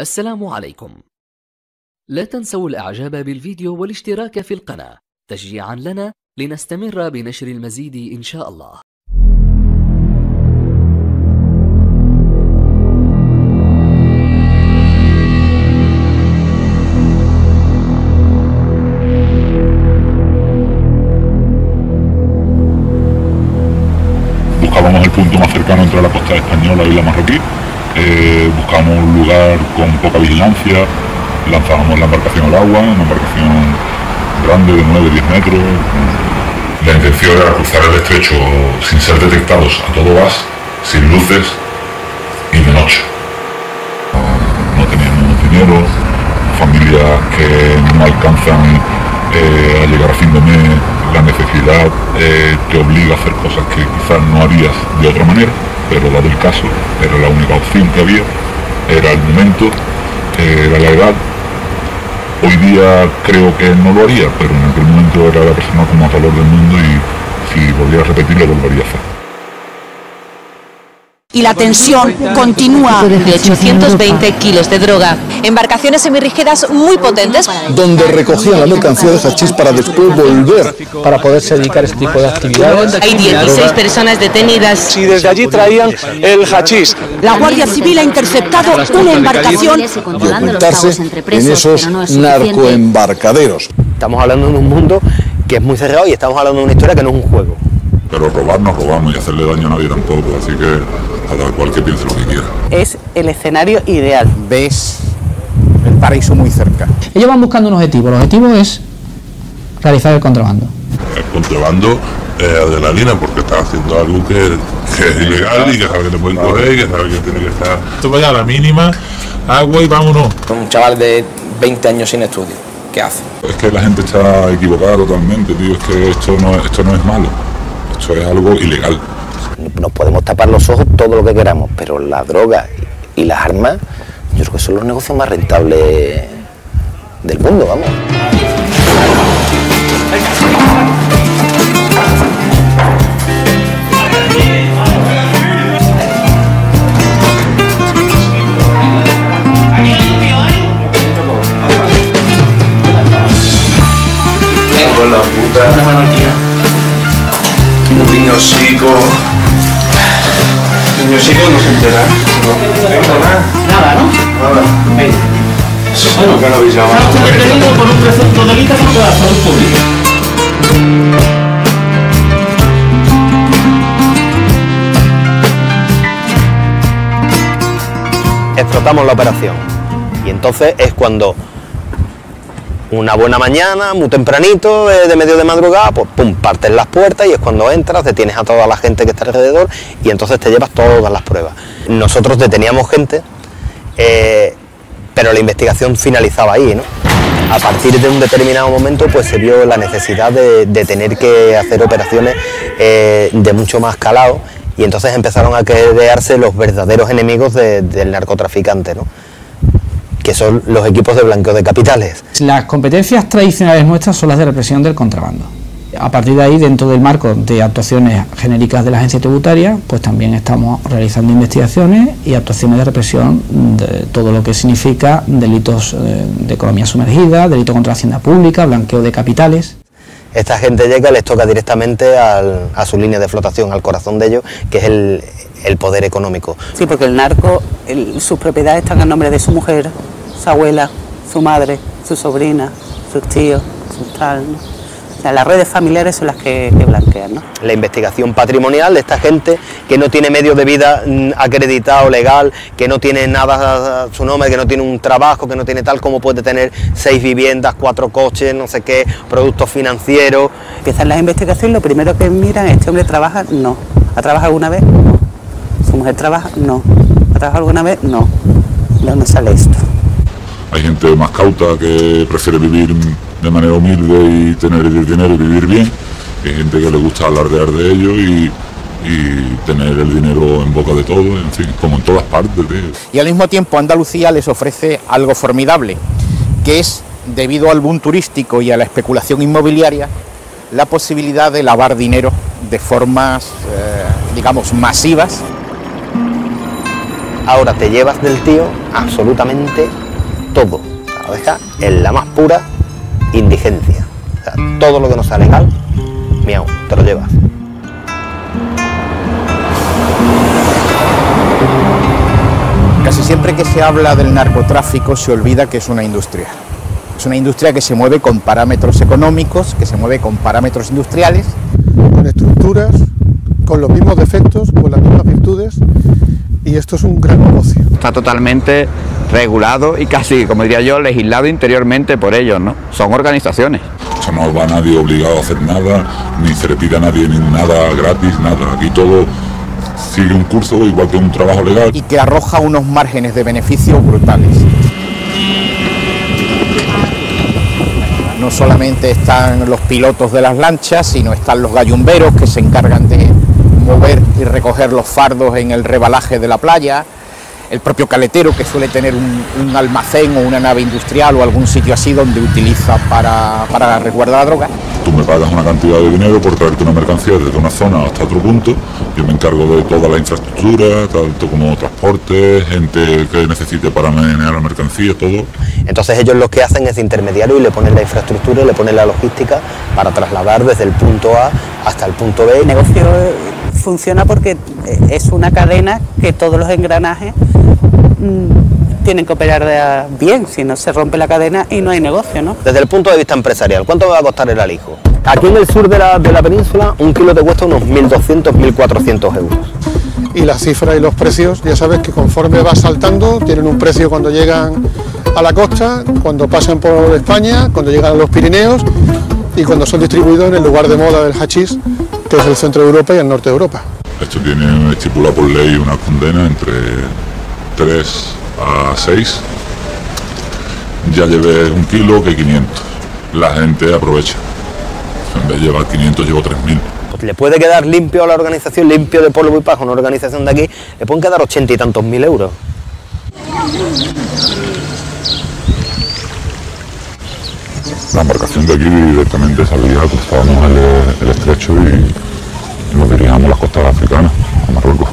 السلام عليكم. لا تنسوا الإعجاب بالفيديو والاشتراك في القناة تشجيعا لنا لنستمر بنشر المزيد إن شاء الله. buscábamos el punto más cercano entre la costa española y la marroquí, eh, buscábamos un lugar con poca vigilancia, lanzábamos la embarcación al agua, una embarcación grande de 9-10 metros. La intención era cruzar el estrecho sin ser detectados a todo gas, sin luces y de noche. No teníamos dinero, familias que no alcanzan eh, a llegar a fin de mes, la necesidad eh, te obliga a hacer cosas que quizás no harías de otra manera, pero dado el caso, era la única opción que había, era el momento, era la edad. Hoy día creo que no lo haría, pero en aquel momento era la persona con más valor del mundo y si volviera a repetir lo volvería a hacer y la tensión continúa. De 820 kilos de droga. Embarcaciones semirrígidas muy potentes. Donde recogían la mercancía de hachís para después volver. Para poderse dedicar a este tipo de actividades. Hay 16 personas detenidas. Y desde allí traían el hachís. La Guardia Civil ha interceptado una embarcación. Y ocultarse en esos narcoembarcaderos. Estamos hablando de un mundo que es muy cerrado y estamos hablando de una historia que no es un juego. Pero robar no robamos y hacerle daño a nadie tampoco, así que cada cual que piense lo que quiera. Es el escenario ideal. Ves el paraíso muy cerca. Ellos van buscando un objetivo. El objetivo es realizar el contrabando. El contrabando es adrenalina porque estás haciendo algo que, que, es ilegal y que sabe que te pueden coger y que sabe que tiene que estar. Esto vaya a la mínima, agua y vámonos. Un chaval de 20 años sin estudio, ¿qué hace? Es que la gente está equivocada totalmente, tío. Es que esto no, esto no es malo. Esto es algo ilegal. Nos podemos tapar los ojos todo lo que queramos, pero la droga y las armas, yo creo que son los negocios más rentables del mundo, vamos. Estamos detenido por un presunto delito contra la salud pública. Explotamos la operación. Y entonces es cuando una buena mañana, muy tempranito, eh, de medio de madrugada, pues pum, partes las puertas y es cuando entras, detienes a toda la gente que está alrededor y entonces te llevas todas las pruebas. Nosotros deteníamos gente, eh, pero la investigación finalizaba ahí, ¿no? A partir de un determinado momento, pues se vio la necesidad de, tener que hacer operaciones eh, de mucho más calado y entonces empezaron a crearse los verdaderos enemigos de- del narcotraficante, ¿no? que son los equipos de blanqueo de capitales. Las competencias tradicionales nuestras son las de represión del contrabando. A partir de ahí, dentro del marco de actuaciones genéricas de la agencia tributaria, pues también estamos realizando investigaciones y actuaciones de represión de todo lo que significa delitos eh, de economía sumergida, delito contra la hacienda pública, blanqueo de capitales. Esta gente llega y les toca directamente al- a su línea de flotación, al corazón de ellos, que es el, el poder económico. Sí, porque el narco, el- sus propiedades están a nombre de su mujer, su abuela, su madre, su sobrina, sus tíos, sus tal. ¿no? O sea, las redes familiares son las que, que blanquean, ¿no? La investigación patrimonial de esta gente que no tiene medio de vida mm, acreditado, legal, que no tiene nada a su nombre, que no tiene un trabajo, que no tiene tal como puede tener seis viviendas, cuatro coches, no sé qué, productos financieros. Empiezan las investigaciones, lo primero que miran, ¿este hombre trabaja? No. ¿Ha trabajado alguna vez? No. ¿Su mujer trabaja? No. ¿Ha trabajado alguna vez? No. ¿De dónde sale esto? Hay gente más cauta que prefiere vivir de manera humilde y tener el dinero y vivir bien. Hay gente que le gusta alardear de ello y, y tener el dinero en boca de todo, en fin, como en todas partes. tío. Y al mismo tiempo Andalucía les ofrece algo formidable, que es, debido al boom turístico y a la especulación inmobiliaria, la posibilidad de lavar dinero de formas, eh, digamos, masivas ahora te llevas del tío absolutamente todo. Lo dejas en la más pura indigencia. Todo lo que no sea legal, miau, te lo llevas. Casi siempre que se habla del narcotráfico se olvida que es una industria. Es una industria que se mueve con parámetros económicos, que se mueve con parámetros industriales. Con estructuras, con los mismos defectos, con las mismas virtudes, y esto es un gran negocio. Está totalmente regulado y casi, como diría yo, legislado interiormente por ellos, ¿no? Son organizaciones. O sea, no va nadie obligado a hacer nada, ni se le pide a nadie ni nada gratis, nada. Aquí todo sigue un curso igual que un trabajo legal. Y que arroja unos márgenes de beneficio brutales. No solamente están los pilotos de las lanchas, sino están los gallumberos que se encargan de mover y recoger los fardos en el rebalaje de la playa, el propio caletero que suele tener un, un almacén o una nave industrial o algún sitio así donde utiliza para, para resguardar la droga. Tú me pagas una cantidad de dinero por traerte una mercancía desde una zona hasta otro punto. Yo me encargo de toda la infraestructura, tanto como transporte, gente que necesite para manejar la mercancía, todo. Entonces ellos lo que hacen es intermediario y le ponen la infraestructura y le ponen la logística para trasladar desde el punto A hasta el punto B. El negocio funciona porque eh, es una cadena que todos los engranajes mm, tienen que operar de- bien, si no se rompe la cadena y no hay negocio, ¿no? Desde el punto de vista empresarial, ¿cuánto me va a costar el alijo? Aquí en el sur de la, de la península, un kilo te cuesta unos 1.200, 1.400 euros. Y las cifras y los precios, ya sabes que conforme va saltando, tienen un precio cuando llegan a la costa, cuando pasan por España, cuando llegan a los Pirineos y cuando son distribuidos en el lugar de moda del hachís, que es el centro de Europa y el norte de Europa. Esto tiene estipulado por ley una condena entre 3 a 6. Ya llevé un kilo que 500. La gente aprovecha. En vez de llevar 500, llevo 3.000. Pues le puede quedar limpio a la organización, limpio de polvo y paja, una organización de aquí, le pueden quedar ochenta y tantos mil euros. La embarcación de aquí directamente salía, cruzábamos el, el estrecho y nos dirigíamos a las costas africanas, a Marruecos.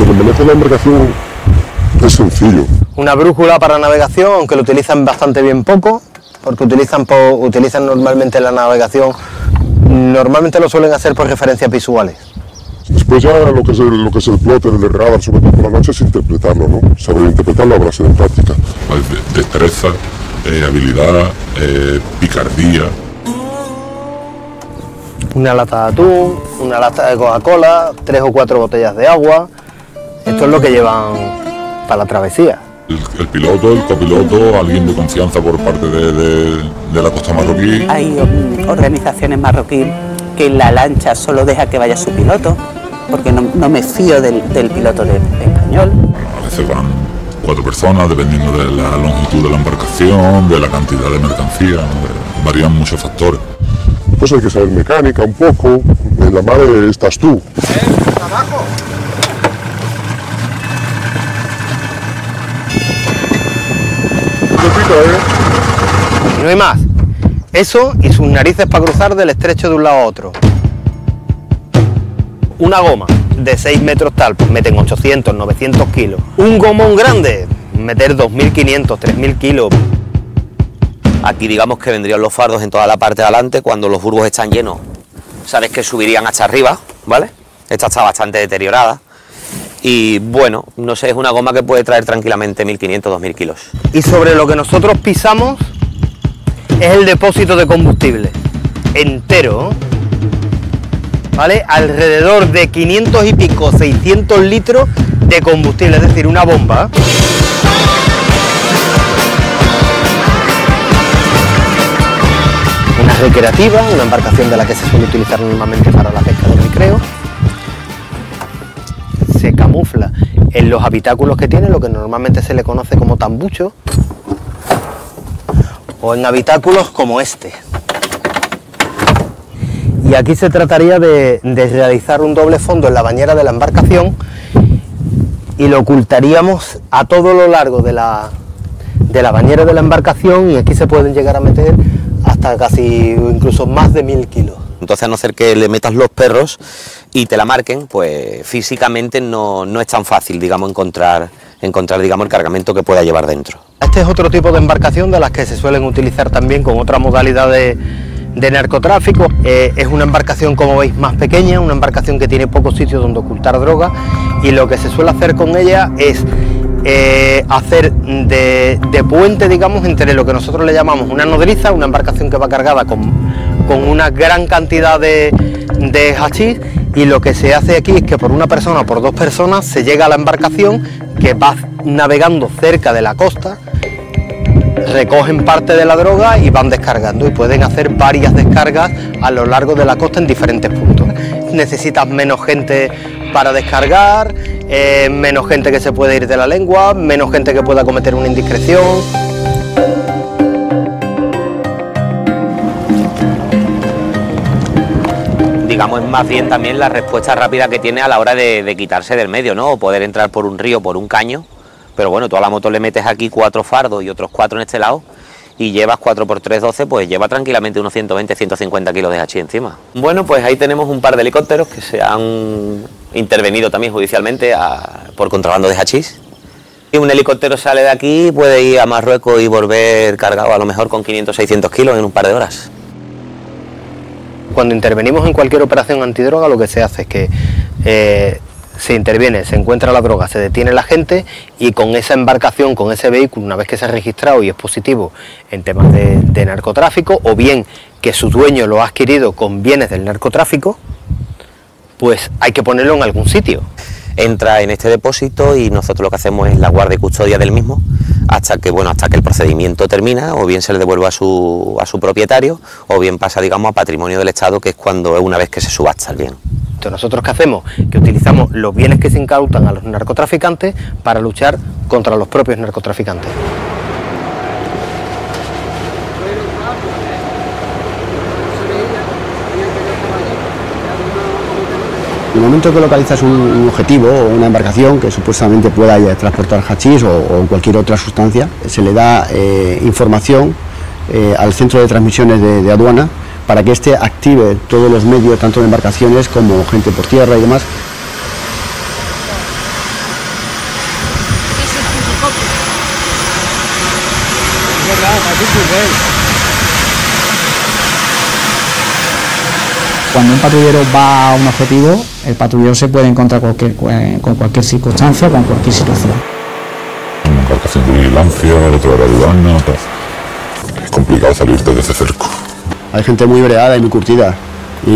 Lo que maneja la embarcación es sencillo. Una brújula para navegación, aunque lo utilizan bastante bien poco, porque utilizan, po- utilizan normalmente la navegación, normalmente lo suelen hacer por referencias visuales. Después ya lo que es el, lo que es el plotter, el radar, sobre todo por la noche, es interpretarlo, ¿no? Saber interpretarlo a base de práctica. Pues, de- Destreza, eh, habilidad, eh, picardía. Una lata de atún, una lata de Coca-Cola, tres o cuatro botellas de agua. Esto es lo que llevan para la travesía. El, el piloto, el copiloto, alguien de confianza por parte de, de- de la costa marroquí. Hay organizaciones marroquíes que en la lancha solo deja que vaya su piloto, porque no, no me fío del, del piloto de- español. A veces van cuatro personas, dependiendo de la longitud de la embarcación, de la cantidad de mercancía, eh, varían muchos factores. Pues hay que saber mecánica un poco. En la mar estás tú. Y no hay más. Eso y sus narices para cruzar del estrecho de un lado a otro. Una goma de 6 metros tal, pues meten 800, 900 kilos. Un gomón grande, meter 2.500, 3.000 kilos. Aquí digamos que vendrían los fardos en toda la parte de adelante cuando los burbos están llenos. Sabes que subirían hasta arriba, ¿vale? Esta está bastante deteriorada. Y bueno, no sé, es una goma que puede traer tranquilamente 1.500, 2.000 kilos. Y sobre lo que nosotros pisamos es el depósito de combustible. Entero. ¿Vale? Alrededor de 500 y pico, 600 litros de combustible, es decir, una bomba. Una recreativa, una embarcación de la que se suele utilizar normalmente para la pesca de recreo. Se camufla en los habitáculos que tiene, lo que normalmente se le conoce como tambucho, o en habitáculos como este. Y aquí se trataría de, de realizar un doble fondo en la bañera de la embarcación y lo ocultaríamos a todo lo largo de la, de la bañera de la embarcación y aquí se pueden llegar a meter hasta casi incluso más de mil kilos. Entonces, a no ser que le metas los perros y te la marquen, pues físicamente no, no es tan fácil, digamos, encontrar, encontrar digamos, el cargamento que pueda llevar dentro. Este es otro tipo de embarcación de las que se suelen utilizar también con otra modalidad de, de narcotráfico. Eh, es una embarcación, como veis, más pequeña, una embarcación que tiene pocos sitios donde ocultar droga y lo que se suele hacer con ella es eh, hacer de, puente, digamos, entre lo que nosotros le llamamos una nodriza, una embarcación que va cargada con, con una gran cantidad de, de hachís y lo que se hace aquí es que por una persona o por dos personas se llega a la embarcación que va navegando cerca de la costa, recogen parte de la droga y van descargando y pueden hacer varias descargas a lo largo de la costa en diferentes puntos. Necesitas menos gente para descargar, eh, menos gente que se puede ir de la lengua, menos gente que pueda cometer una indiscreción. digamos, es más bien también la respuesta rápida que tiene a la hora de, de quitarse del medio, ¿no? O poder entrar por un río, por un caño, pero bueno, tú a la moto le metes aquí cuatro fardos y otros cuatro en este lado y llevas 4 por 3, 12, pues lleva tranquilamente unos 120, 150 kilos de hachís encima. Bueno, pues ahí tenemos un par de helicópteros que se han intervenido también judicialmente por contrabando de hachís. Y un helicóptero sale de aquí, puede ir a Marruecos y volver cargado a lo mejor con 500, 600 kilos en un par de horas. Cuando intervenimos en cualquier operación antidroga, lo que se hace es que eh, se interviene, se encuentra la droga, se detiene la gente y con esa embarcación, con ese vehículo, una vez que se ha registrado y es positivo en temas de, narcotráfico, o bien que su dueño lo ha adquirido con bienes del narcotráfico, pues hay que ponerlo en algún sitio. Entra en este depósito y nosotros lo que hacemos es la guardia y custodia del mismo hasta que bueno hasta que el procedimiento termina o bien se le devuelve a su, a su propietario o bien pasa digamos a patrimonio del Estado que es cuando una vez que se subasta el bien. ¿Nosotros qué hacemos? Que utilizamos los bienes que se incautan a los narcotraficantes para luchar contra los propios narcotraficantes. En el momento que localizas un, objetivo o una embarcación que supuestamente pueda transportar hachís o, o cualquier otra sustancia, se le da eh, información eh, al centro de transmisiones de, de aduana para que éste active todos los medios, tanto de embarcaciones como gente por tierra y demás. Cuando un patrullero va a un objetivo, el patrullero se puede encontrar cualquier- eh, con cualquier circunstancia, con cualquier situación. Una embarcación de vigilancia, otra de aduana, otra. Es complicado salirte de ese cerco. Hay gente muy breada y muy curtida y,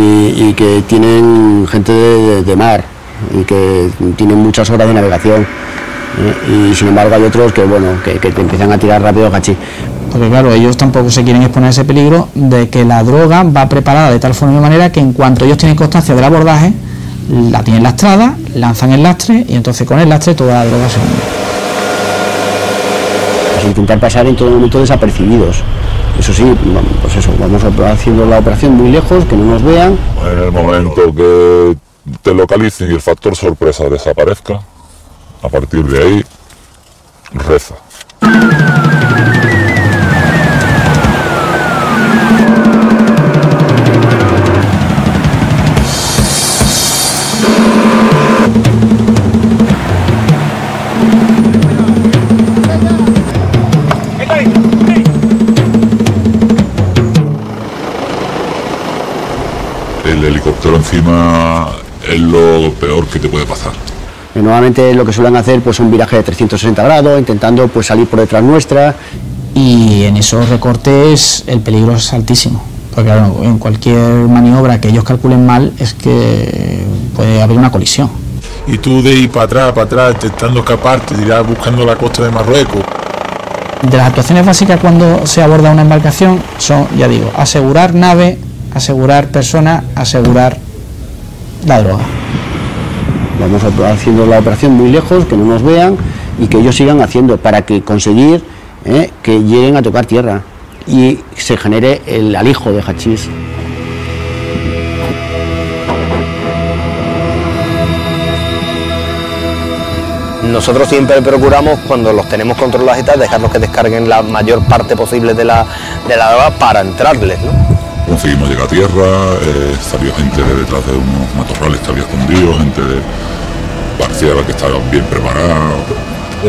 y que tienen gente de, de mar y que tienen muchas horas de navegación. ¿eh? Y sin embargo hay otros que bueno que, que te empiezan a tirar rápido cachí. Porque claro, ellos tampoco se quieren exponer a ese peligro de que la droga va preparada de tal forma y manera que en cuanto ellos tienen constancia del abordaje, la tienen lastrada, lanzan el lastre y entonces con el lastre toda la droga se hunde. Intentar pasar en todo momento desapercibidos. Eso sí, pues eso, vamos haciendo la operación muy lejos, que no nos vean. En el momento que te localicen y el factor sorpresa desaparezca, a partir de ahí, reza. El helicóptero encima es lo peor que te puede pasar. Eh, Normalmente lo que suelen hacer pues un viraje de 360 grados, intentando pues salir por detrás nuestra. Y en esos recortes el peligro es altísimo. Porque claro, en cualquier maniobra que ellos calculen mal es que puede haber una colisión. Y tú de ir para atrás, para atrás, intentando escaparte, ir buscando la costa de Marruecos. De las actuaciones básicas cuando se aborda una embarcación son, ya digo, asegurar nave, asegurar persona, asegurar la droga. Vamos a- haciendo la operación muy lejos, que no nos vean y que ellos sigan haciendo para que conseguir eh, que lleguen a tocar tierra y se genere el alijo de hachís. Nosotros siempre procuramos, cuando los tenemos controlados y tal, dejarlos que descarguen la mayor parte posible de la, de la droga para entrarles, ¿no? Conseguimos llegar a tierra, eh, salió gente de detrás de unos matorrales que había escondidos, gente de parecía que estaba bien preparada.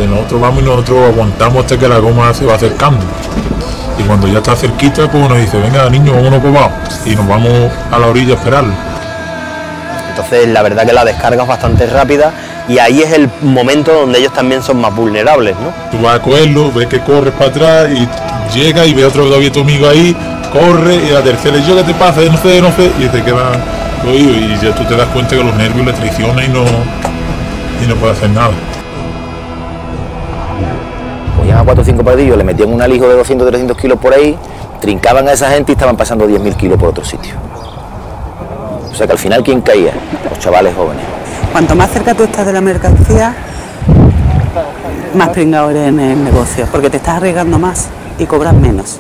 Nosotros vamos y nosotros aguantamos hasta que la goma se va acercando. Y cuando ya está cerquita, pues nos dice, venga niño, vámonos abajo. Y nos vamos a la orilla a esperarlo. Entonces la verdad que la descarga es bastante rápida y ahí es el momento donde ellos también son más vulnerables, ¿no? Tú vas a cogerlo, ves que corres para atrás y llega y ve otro todavía tu amigo ahí, corre y la tercera, yo qué te pasa, no sé, no sé, y te queda oído y ya tú te das cuenta que los nervios le traicionan y no, y no puede hacer nada. Cogían a 4 o 5 pardillos, le metían un alijo de 200 300 kilos por ahí, trincaban a esa gente y estaban pasando 10.000 kilos por otro sitio. O sea que al final, ¿quién caía? Los chavales jóvenes. Cuanto más cerca tú estás de la mercancía, más pringado eres en el negocio, porque te estás arriesgando más y cobras menos.